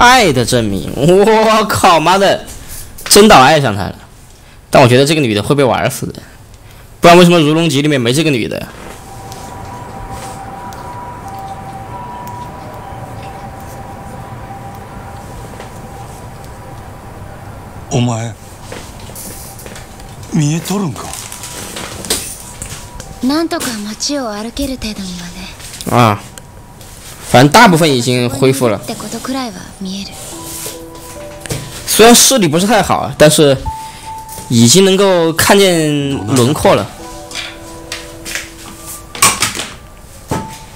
爱的证明。我靠，妈的，真岛爱上他了。但我觉得这个女的会被玩死的，不然为什么《如龙集》里面没这个女的呀？お前見えとるんかなんとか街を歩ける程度にはね啊， 反正大部分已经恢复了っ。てことくらいは見える虽然视力不是太好，但是已经能够看见轮廓了。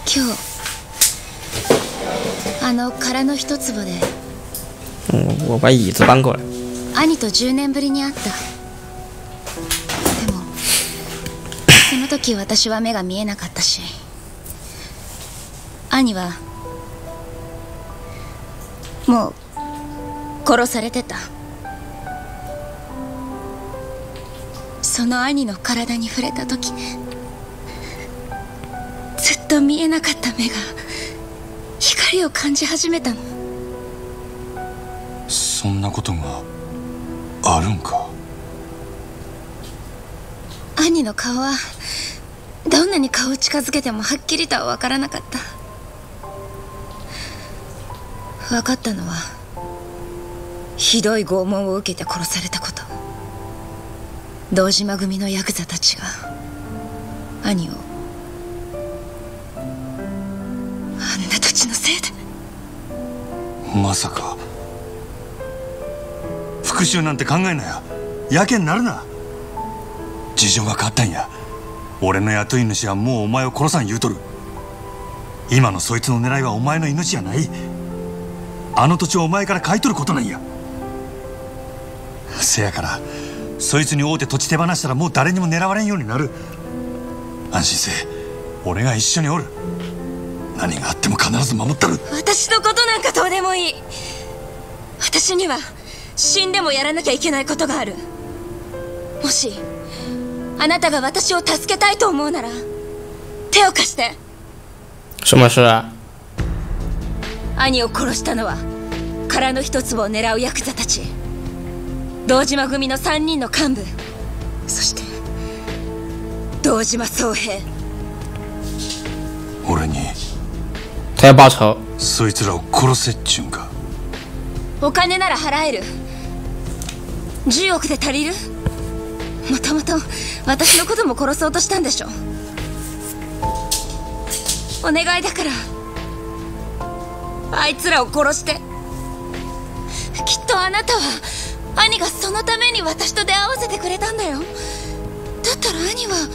今日あの空の一坪で嗯，我把椅子搬过来。兄と10年ぶりに会ったでもその時私は目が見えなかったし兄は もう殺されてた。その兄の体に触れた時ねずっと見えなかった目が光を感じ始めたの。そんなことがあるんか？兄の顔はどんなに顔を近づけてもはっきりとは分からなかった分かったのはひどい拷問を受けて殺されたこと。堂島組のヤクザたちが兄をあんな土地のせいで。まさか。復讐なんて考えなややけになるな。事情が変わったんや。俺の雇い主はもうお前を殺さん言うとる。今のそいつの狙いはお前の命じゃない。あの土地をお前から買い取ることなんや。せやからそいつに会うて土地手放したらもう誰にも狙われんようになる。安心せえ。俺が一緒におる。何があっても必ず守ったる。私のことなんかどうでもいい。私には死んでもやらなきゃいけないことがある。もしあなたが私を助けたいと思うなら手を貸して。什么事啊？兄を殺したのは空の一粒を狙うヤクザたち。堂島組の3人の幹部。そして堂島宗平。俺に他要报仇。そいつらを殺せっちゅうんか？お金なら払える。10億で足りる？もともと私のことも殺そうとしたんでしょ。お願いだからあいつらを殺して。きっとあなたは兄がそのために私と出会わせてくれたんだよ。だったら兄は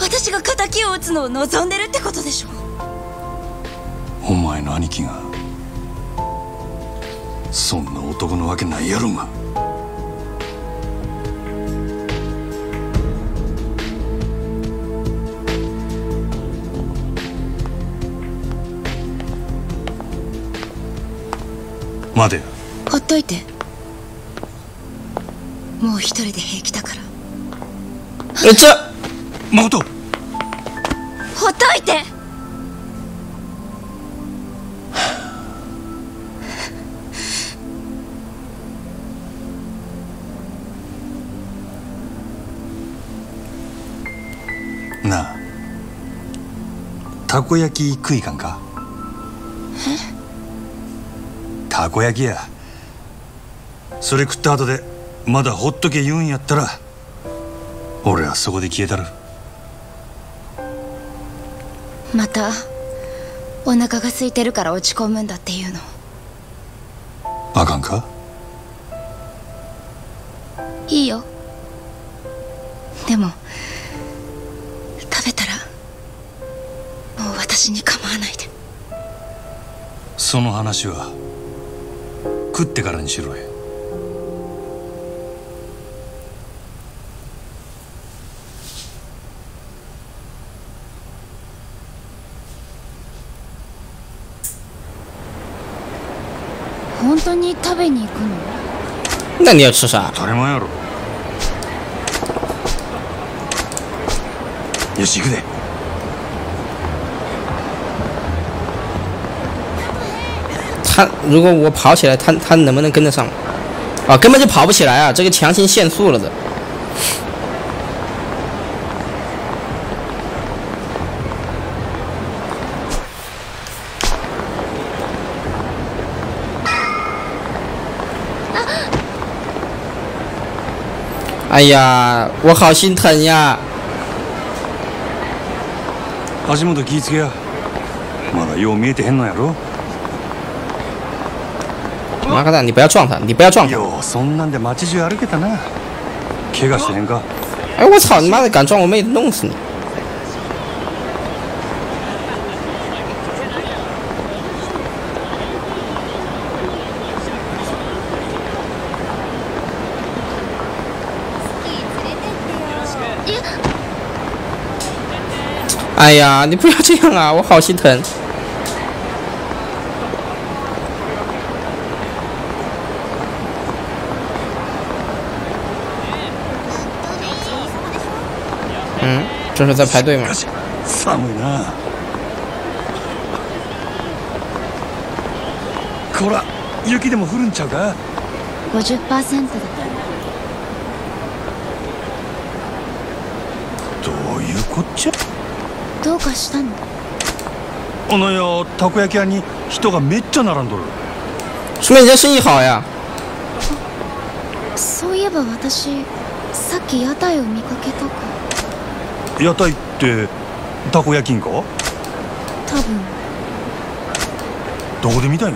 私が敵を討つのを望んでるってことでしょお前の兄貴がそんな男のわけないやろが。待てよほっといて。もう一人で平気だから。呃，这誠。ほっといて。なあ。たこ焼き食いかんか？たこ焼きや。それ食った後でまだほっとけ言うんやったら俺はそこで消えたる。またお腹が空いてるから落ち込むんだっていうの。あかんか？いいよ。でも食べたらもう私に構わないで。その話は食ってからにしろや。本当に食べに行くの？那你要吃啥？当たり前やろ。よし行くで他如果我跑起来，他他能不能跟得上？啊，根本就跑不起来啊！这个强行限速了的。哎呀，我好心疼呀！足元気ぃつけやまだよう見えてへんのやろ 马卡蛋，你不要撞他，你不要撞他！ようそんなんで街中歩けたな怪我してへんか哎，我操你妈的，敢撞我妹子，弄死你！哎呀，你不要这样啊，我好心疼。 这是在排队吗よ？し寒いなこら雪でも降るんちゃうか50%だどういうこっちゃどうかしたのあのよたこ焼き屋に人がめっちゃ並んどる说明你家生意好呀。そういえば私さっき屋台を見かけたか 屋台ってたこ焼きんか？多分どこで見たんや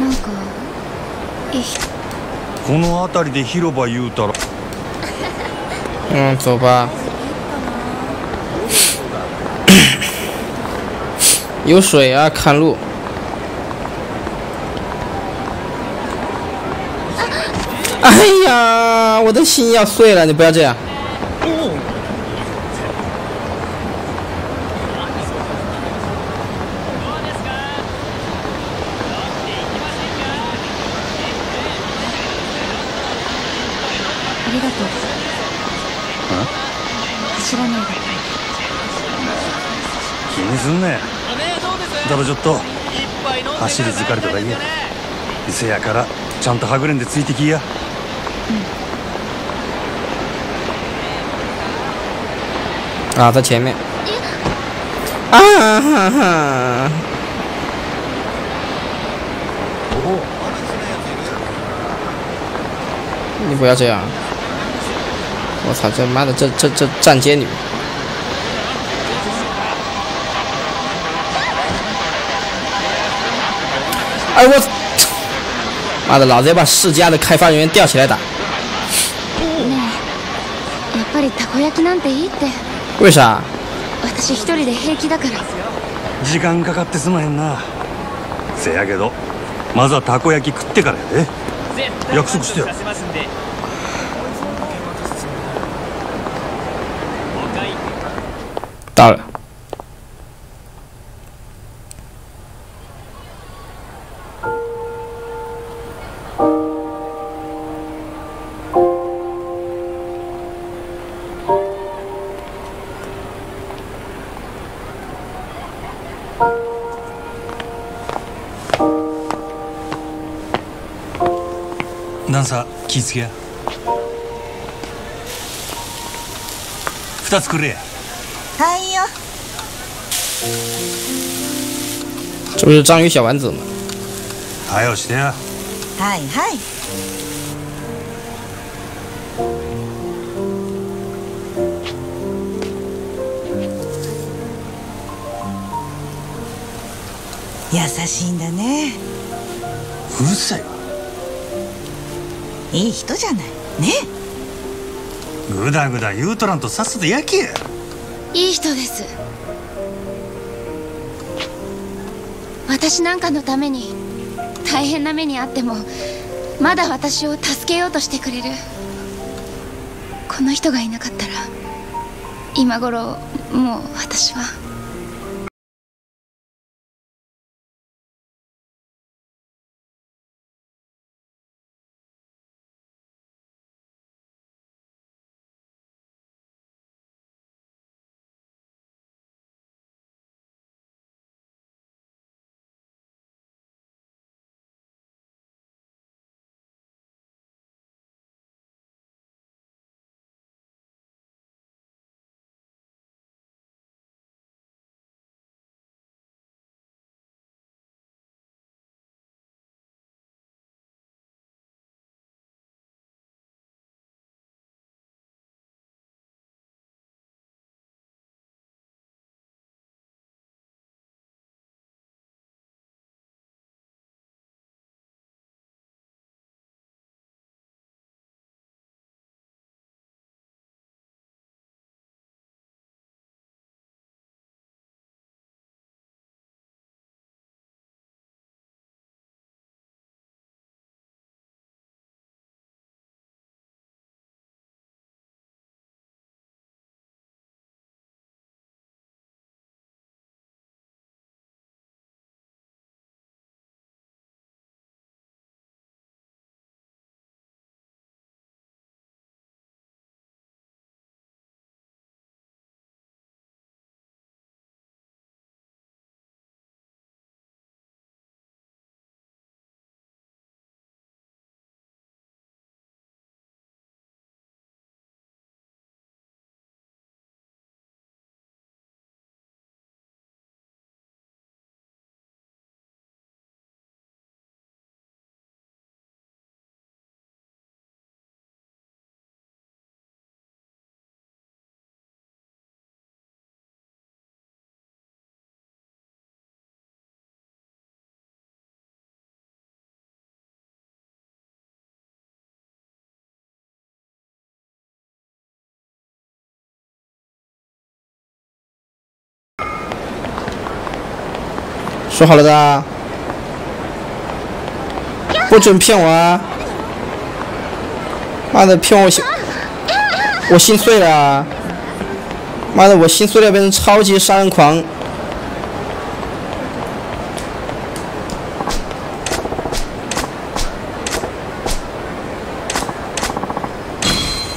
なんかえこの辺りで広場言うたら嗯，走吧。有水啊，看路。哎呀，我的心要碎了！你不要这样。走り疲れただけやせやからちゃんとはぐれんでついてきや啊，在前面。啊哈哈！你不要这样！我操，这妈的，这这这站街女！ 哎我，妈的，老子要把世嘉的开发人员吊起来打！ねえ。やっぱりたこ焼きなんていいって。为啥？私一人で平気だから。時間かかってすまへんな。せやけどまずはたこ焼き食ってからやで。約束してよ段差気ぃつけや。二つくれや。はいよ。这不是章鱼小丸子吗？はよしてやはいはい。優しいんだね。うるさい。わいい人じゃない。ね。ぐだぐだ言うとらんとさっさと焼けや。いい人です。私なんかのために大変な目にあってもまだ私を助けようとしてくれるこの人がいなかったら今頃もう私は。说好了的，不准骗我啊！妈的，骗我心，我心碎了啊！妈的，我心碎了，变成超级杀人狂。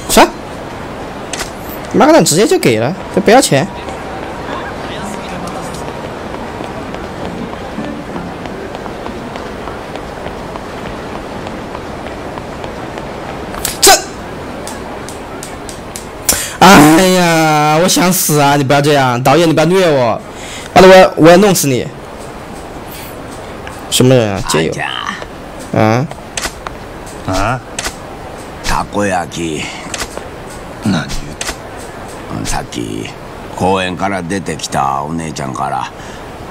啥？妈的，直接就给了，这不要钱。我想死啊！你不要这样，导演你不要虐我，妈的，我要我要弄死你！什么人啊？街友ちゃん啊？あたこ焼き。あ何？うんさっき公園から出てきたお姉ちゃんから。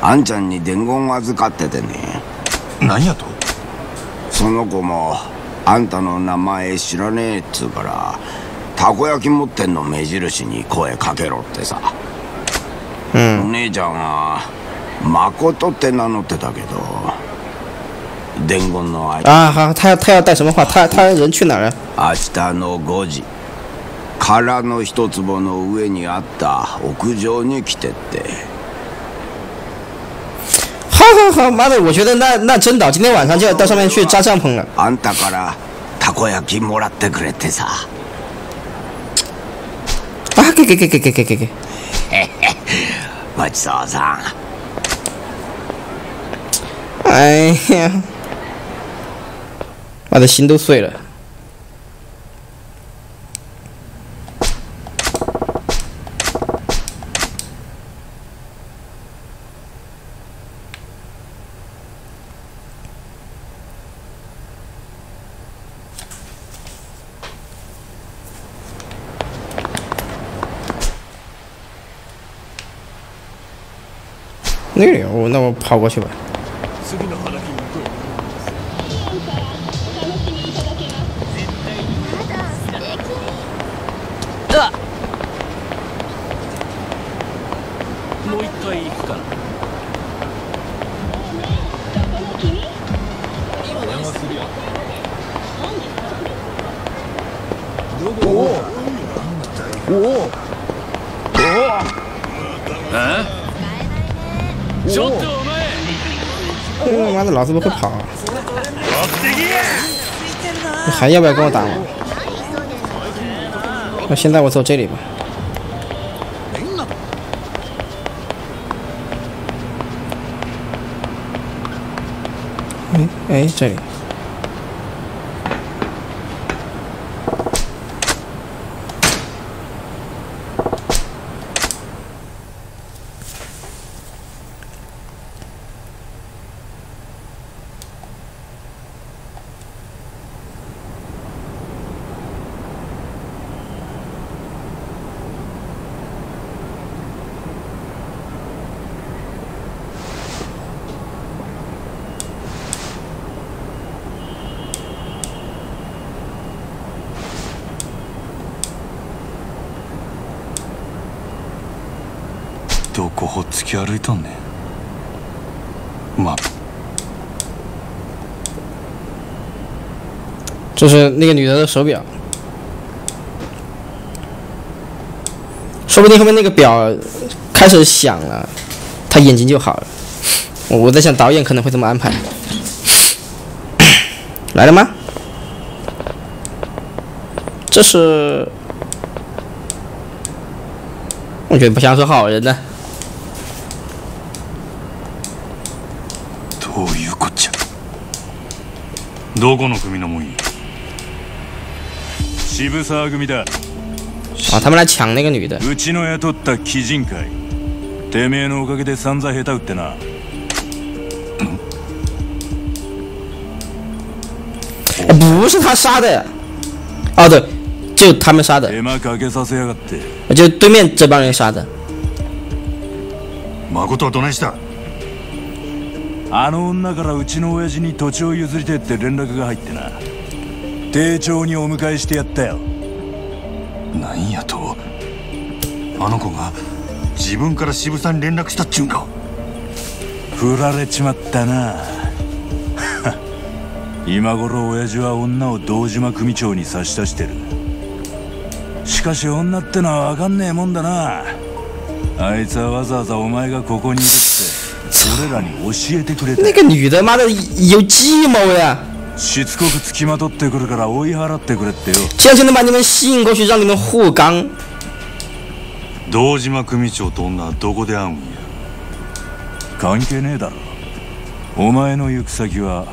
あんちゃんに伝言預かっててね。何やと？その子もあんたの名前知らねえっつうからたこ焼き持ってんの目印に声かけろってさお嗯，姉ちゃんは誠って名乗ってたけど伝言の相手啊，好，他要他要带什么话？他他人去哪？明日の5時空の一坪の上にあった屋上に来てって好好好，妈的，我觉得那那真导今天晚上就要到上面去扎帐篷了。あんたからたこ焼きもらってくれってさ啊，给给给给给给给给，ごちそうさん哎呀，妈的心都碎了。 那里，我那我跑过去吧。子不会跑。你还要不要跟我打了？那现在我走这里吧。哎哎，这里。どこほっつき歩いとんねんまあ这是那个女的的手表，说不定后面那个表开始响了，她眼睛就好了。我我在想导演可能会这么安排。来了吗？这是，我觉得不像是好人呢。 どこの組のもんや渋沢組だ啊，他们来抢那个女的。うちの雇った鬼人会てめえのおかげで散々下手打ってな呃不是他杀的，哦对，就他们杀的，手間かけさせやがって就对面这帮人杀的。 あの女からうちの親父に土地を譲りてえって連絡が入ってな。丁重にお迎えしてやったよ。なんやと。あの子が自分から渋沢に連絡したっちゅうんか。振られちまったな。今頃親父は女を堂島組長に差し出してる。しかし女ってのは分かんねえもんだな。あいつはわざわざお前がここにいるって俺らに教えてくれ那た个女的，妈的有计谋呀！しつこく付きまとってくるから追い払ってくれってよ。能把你们吸引过去，让你们互刚。堂島組長と女はどこで会うんや。関係ねえだろ。お前の行く先は。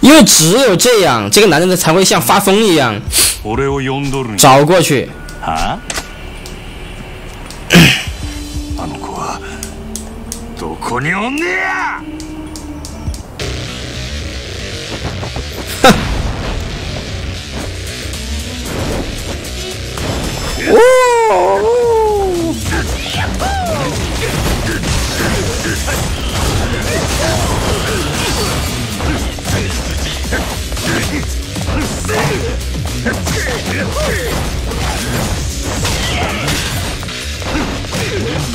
因为只有这样，这个男人才会像发疯一样俺を呼んどる找过去。はどこにおんねや！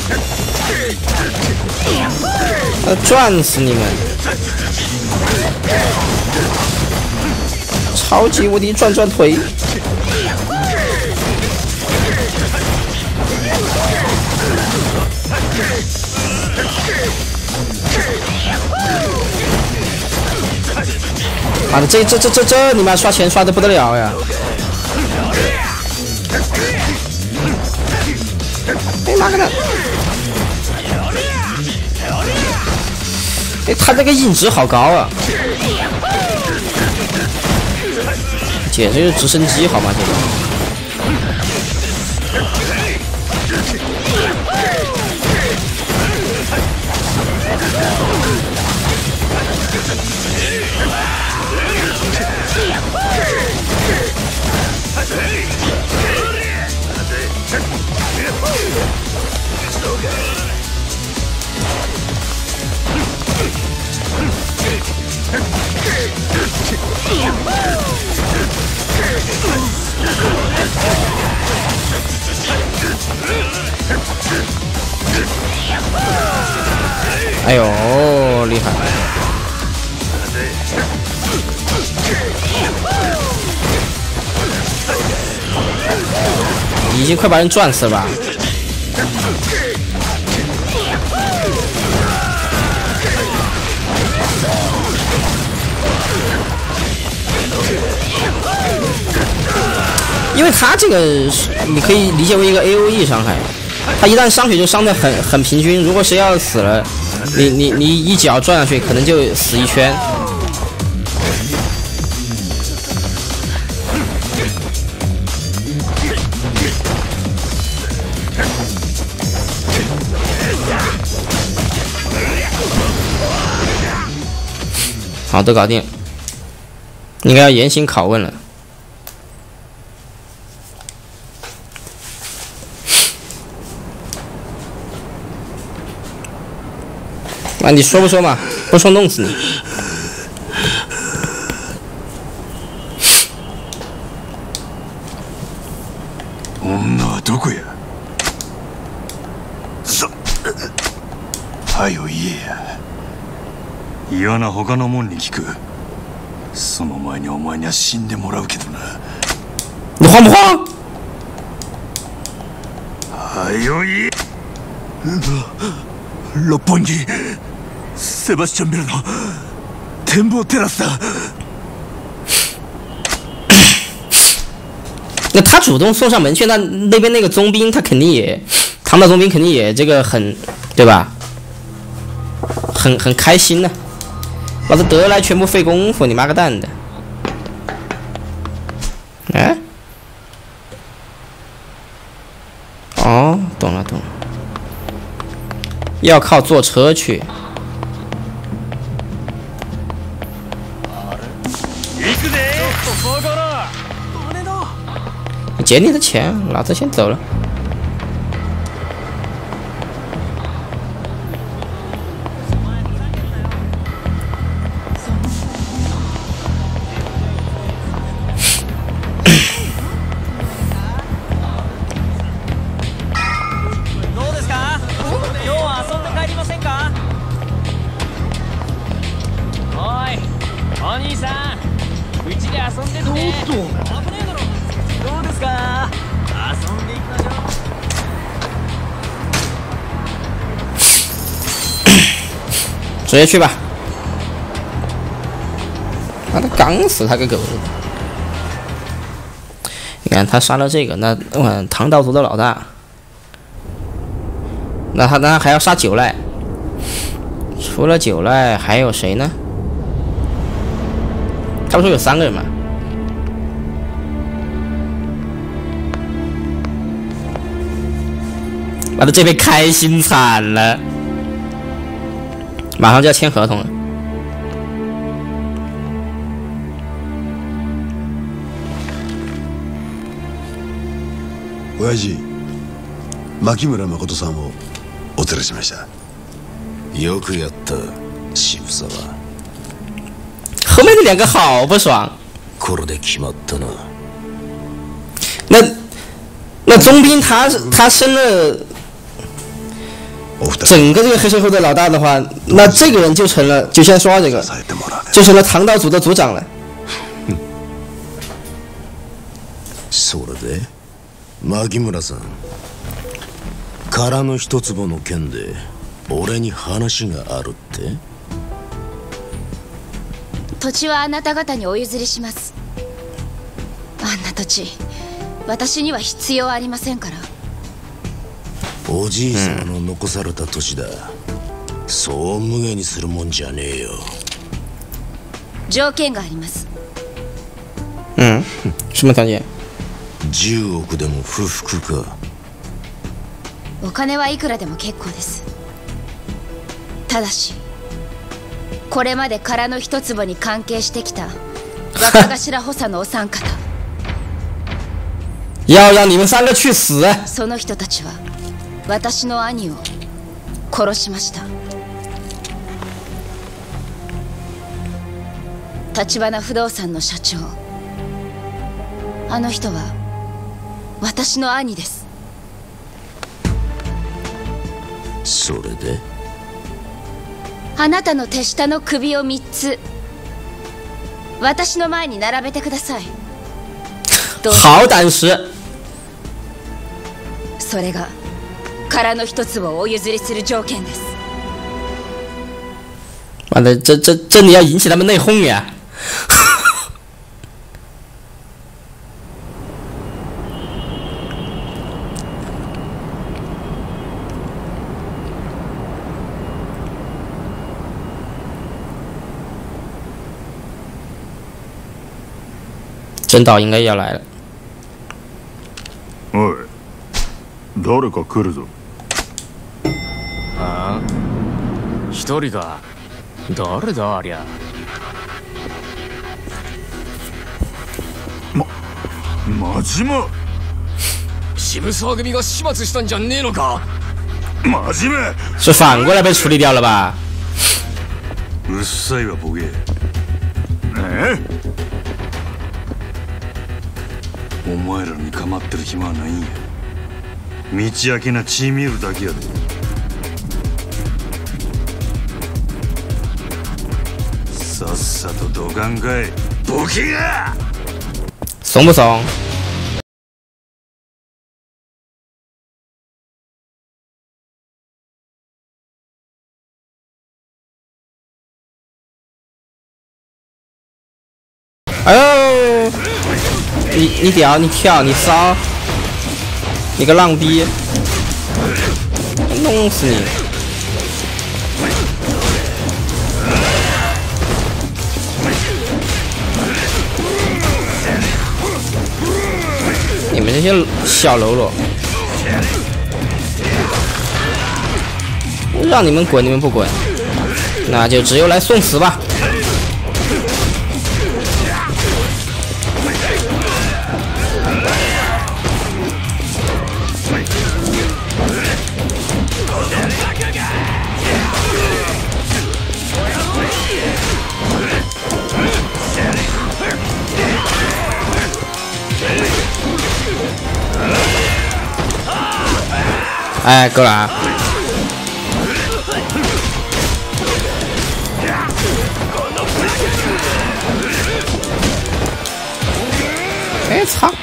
要，转死你们！超级无敌转转腿！妈的，这这这这这，你妈刷钱刷的不得了呀！哎妈个的！哎，他这个音质好高啊！简直就是直升机好吗？这个。已经快把人转死了吧？因为他这个你可以理解为一个 A O E 伤害，他一旦伤血就伤的很很平均。如果谁要死了，你你你一脚转上去，可能就死一圈。好，都搞定，应该要严刑拷问了。啊，你说不说嘛？不说弄死你！嫌な他の者に聞く。その前にお前には死んでもらうけどな。你慌不慌？はよ言え六本木。セバスチャンビルの。展望テラスだ那他主动送上门去，那那边那个宗兵他肯定也，唐岛宗兵肯定也这个很，对吧？很很开心呢、老子得来全部费功夫，你妈个蛋的！哎，哦，懂了懂了，要靠坐车去。你捡你的钱，老子先走了。直接去吧。把他刚死他个狗！你看他杀了这个，那嗯，唐道族的老大，那他那还要杀九赖。除了九赖，还有谁呢？他不说有三个人吗？完了，这边开心惨了，马上就要签合同了。親父牧村誠さんをお連れしましたよくやった渋沢后面的两个好不爽。これで決まったな那那宗兵他是他升了お二人 整个这个黑社会的老大的话，那这个人就成了，就先说到这个，就成了唐道族的族长了。それで牧村さん。空の一坪の件で俺に話があるって？土地はあなた方にお譲りします。あんな土地私には必要ありませんからおじい様の残された土地だ、そう無下にするもんじゃねえよ。条件があります。嗯，什么条件？10億でも不服か。お金はいくらでも結構です。ただしこれまで空の一坪に関係してきた若頭補佐のお三方。要让你们三个去死！その人たちは私の兄を殺しました。橘不動産の社長。あの人は私の兄です。それで？あなたの手下の首を3つ。私の前に並べてください。好胆识！それが空の一粒をお譲りする条件です完了，这这真的要引起他们内讧呀！真岛应该要来了。おい誰か来るぞあ一人か誰だありゃ。真島渋沢組が始末したんじゃねえのか。真面是反过来被处理掉了吧？うっさいわボケ。目え。お前らに構ってる暇はないんや。道明けな血見るだけやでさっさとどかんかいボケが怂不怂？哎呦！你你屌，你跳，你骚，你个浪逼，弄死你！ 你们这些小喽啰，让你们滚，你们不滚，那就只有来送死吧。哎，够了。哎，操。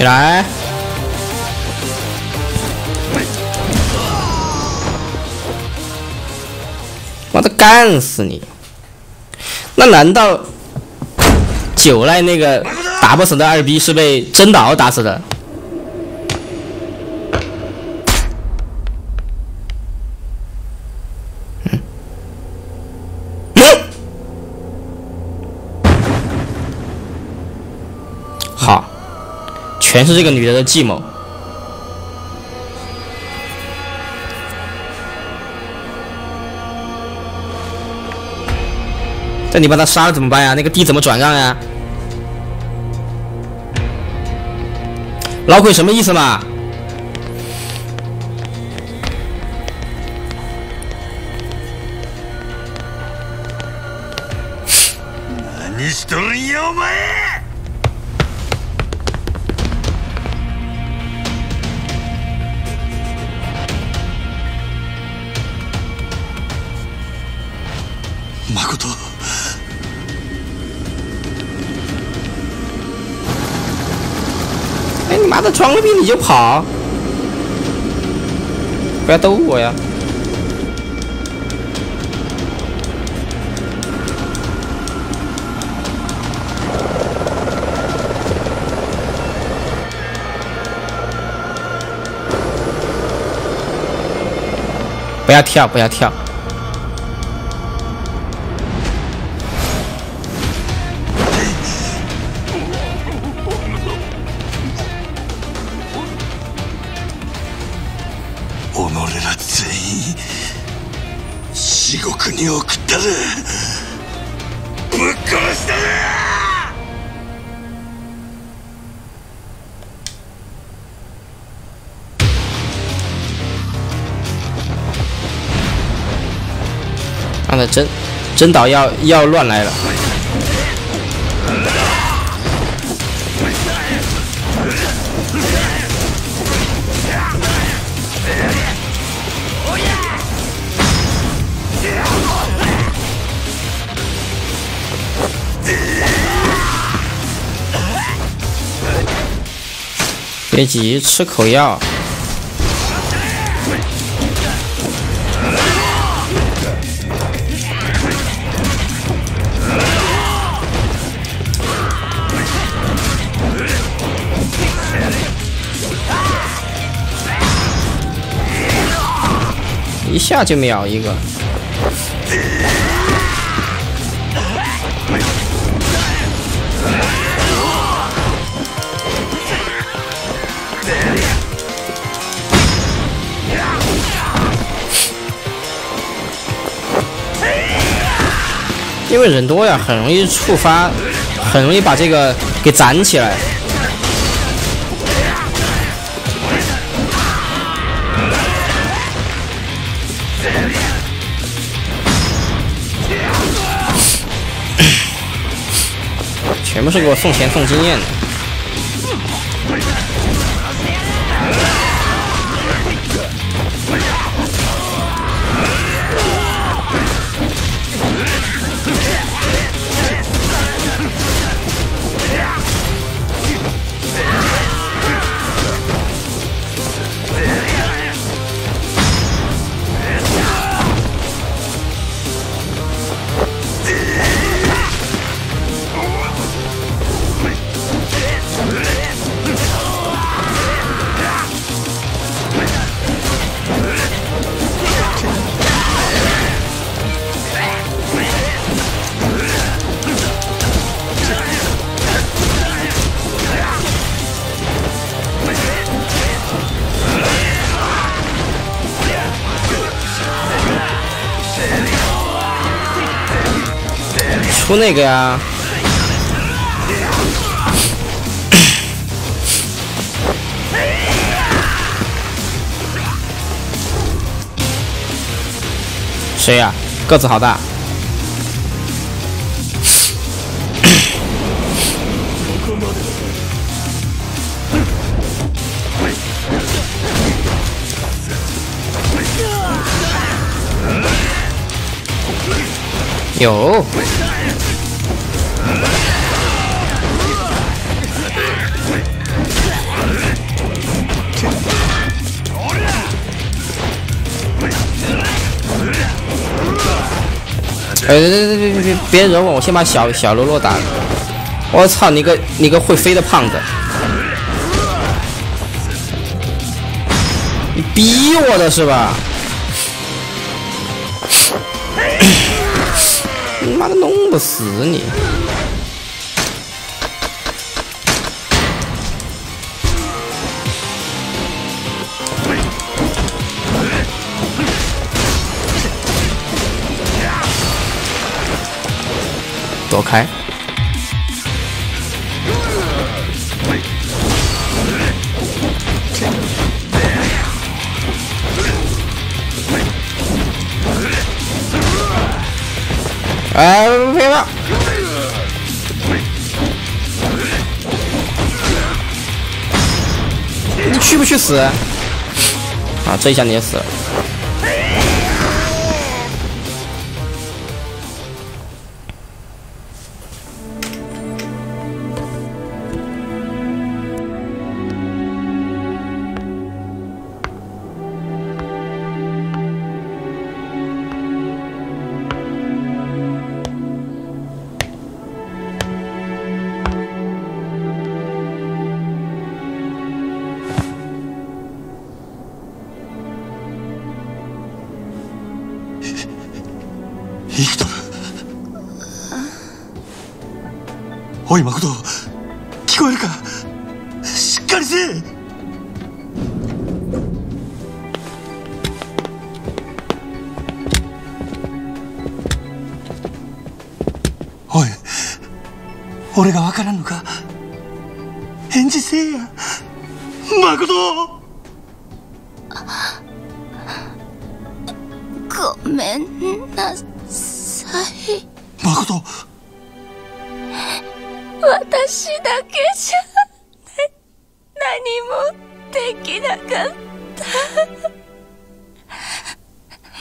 起来！妈的，干死你！那难道九赖那个打不死的二逼是被真岛打死的？全是这个女的的计谋。这你把他杀了怎么办呀？那个地怎么转让呀？老鬼什么意思嘛？何しとるんやお前 誠哎，你妈的，装个逼你就跑！不要逗我呀！不要跳，不要跳！に送ったぜぶっ殺したぜ妈的，真真岛要要乱来了！ 别急，吃口药。一下就秒一个。因为人多呀，很容易触发，很容易把这个给攒起来。全部是给我送钱送经验的。出那个呀。谁呀、个子好大。有。哎，别别别别别别惹我！我先把小小喽啰打了。我操你个你个会飞的胖子！你逼我的是吧？你妈的弄不死你！躲开！哎，别了！你去不去死？啊，这一下你也死了。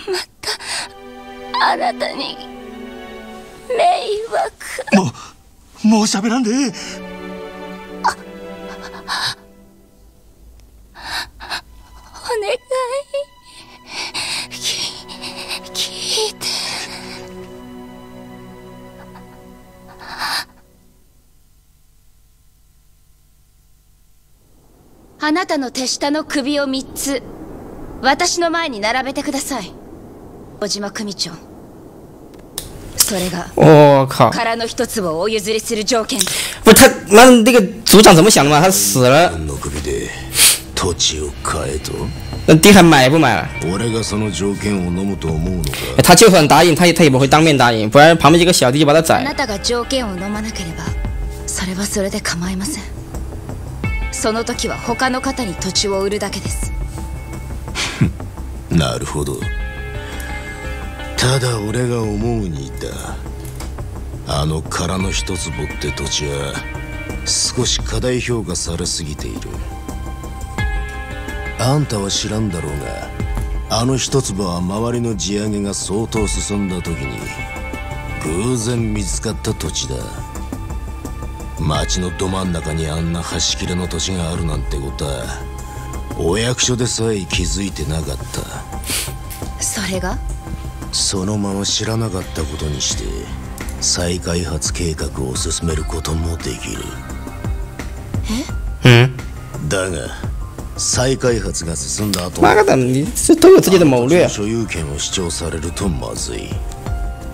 またあなたに迷惑。もうもう喋らんで。ええお願い。き聞いて。あなたの手下の首を3つ私の前に並べてください小島組長。それが我靠！殻の一つをお譲りする条件。不是他妈的那个组长怎么想的嘛？他死了，土地を買えと？那地还买不买了？俺がその条件を飲むと思うのか？哎他就算答应，他也他也不会当面答应，不然旁边几个小弟就把他宰了。あなたが条件を飲まなければそれはそれで構いません。その時は他の方に土地を売るだけです。なるほどただ俺が思うにだあの殻の一坪って土地は少し過大評価されすぎている。あんたは知らんだろうがあの一坪は周りの地上げが相当進んだ時に偶然見つかった土地だ。町のど真ん中にあんな端切れの土地があるなんてことはお役所でさえ気づいてなかった。それが？そのまま知らなかったことにして再開発計画を進めることもできる。嗯，だが再開発が進んだ後妈的，你这都有自己的谋略。所有権を主張されるとまずい。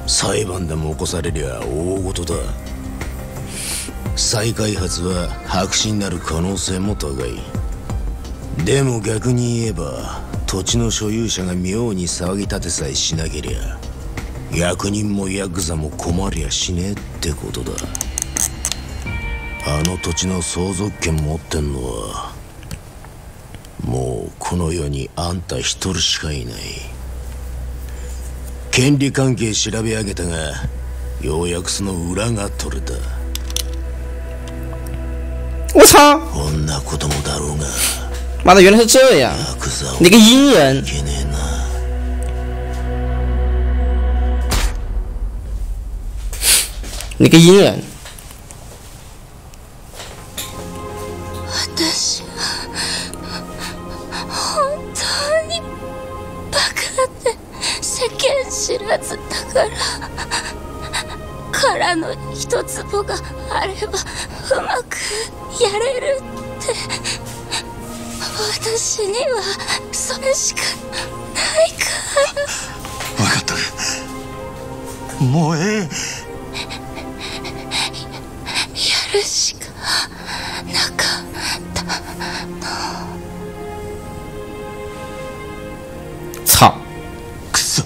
裁判でも起こされりゃ大事だ。再開発は白紙になる可能性も高い。でも逆に言えば土地の所有者が妙に騒ぎ立てさえしなけりゃ役人もヤクザも困りゃしねえってことだ。あの土地の相続権持ってんのはもうこの世にあんた一人しかいない。権利関係調べ上げたがようやくその裏が取れた。我操！こん！なこともだろうが妈的，原来是这样！ヤクザを你个阴人い！けねえな你个阴人！ もうええ。やるしかなかった操！くそ。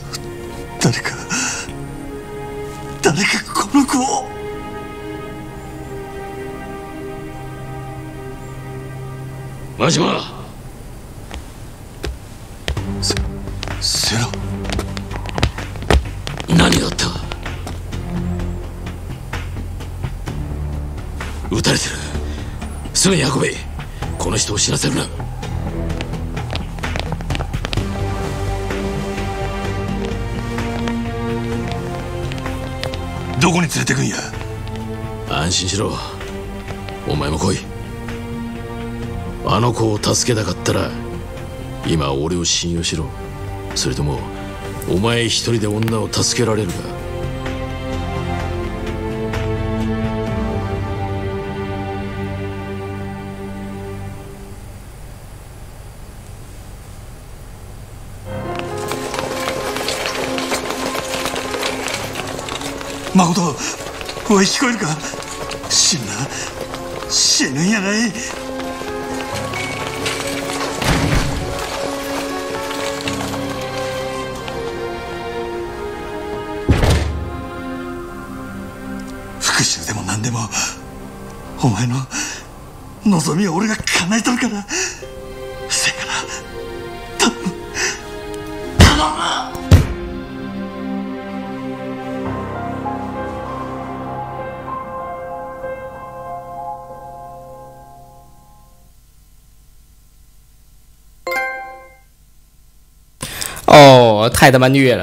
誰か。誰かこの子を。真島この人を死なせるな。どこに連れてくんや？安心しろ。お前も来い。あの子を助けたかったら今俺を信用しろ。それともお前一人で女を助けられるか？誠おい聞こえるか？死ぬな死ぬんやない？復讐でも何でもお前の望みを俺が叶えとるから。太他妈虐了！